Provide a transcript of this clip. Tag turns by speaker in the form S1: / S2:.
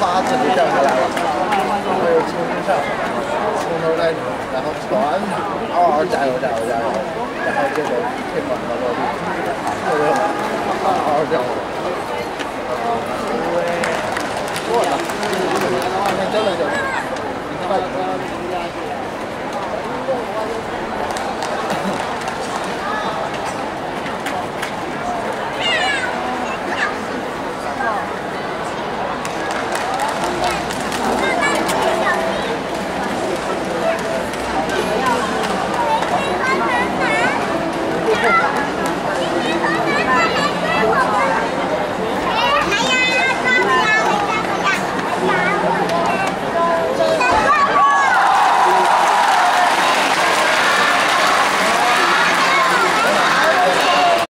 S1: 八，整个掉下来了，然后又从上从头再着，然后全嗷嗷加油加油加油，然后这个推广了落地，特别好，嗷嗷加油。过了，先交流交，快。